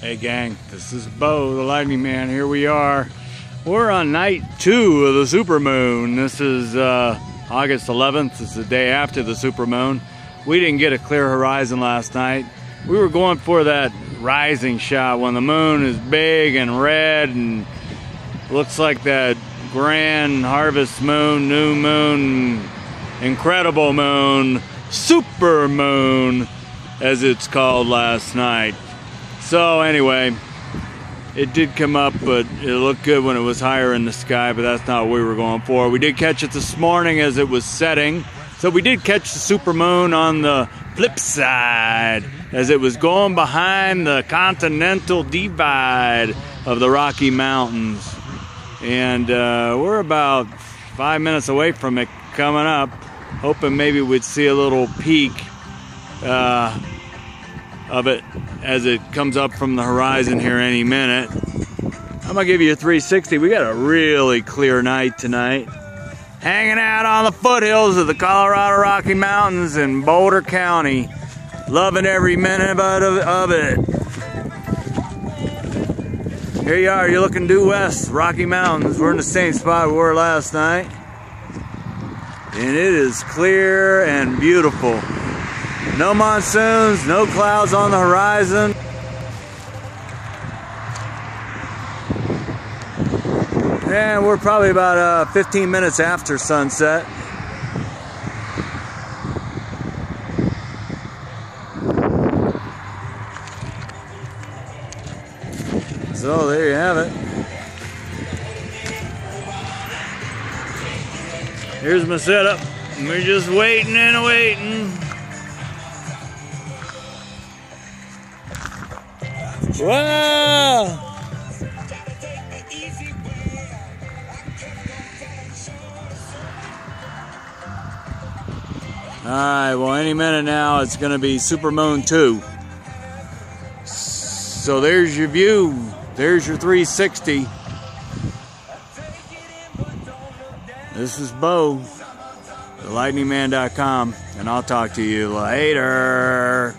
Hey gang, this is Bo, the Lightning Man. Here we are. We're on night two of the supermoon. This is uh, August 11th. It's the day after the supermoon. We didn't get a clear horizon last night. We were going for that rising shot when the moon is big and red and looks like that grand harvest moon, new moon, incredible moon, super moon, as it's called last night. So anyway, it did come up, but it looked good when it was higher in the sky, but that's not what we were going for. We did catch it this morning as it was setting. So we did catch the super moon on the flip side as it was going behind the continental divide of the Rocky Mountains. And uh, we're about five minutes away from it coming up, hoping maybe we'd see a little peek. Uh, of it as it comes up from the horizon here any minute. I'm gonna give you a 360. We got a really clear night tonight. Hanging out on the foothills of the Colorado Rocky Mountains in Boulder County. Loving every minute of it. Here you are, you're looking due west, Rocky Mountains. We're in the same spot we were last night. And it is clear and beautiful. No monsoons, no clouds on the horizon. And we're probably about uh, 15 minutes after sunset. So there you have it. Here's my setup. We're just waiting and waiting. Wow! Alright, well, any minute now it's going to be Supermoon 2. So there's your view. There's your 360. This is Bo, thelightningman.com, and I'll talk to you later.